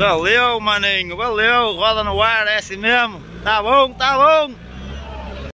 Valeu, maninho, valeu, roda no ar, é assim mesmo. Tá bom, tá bom.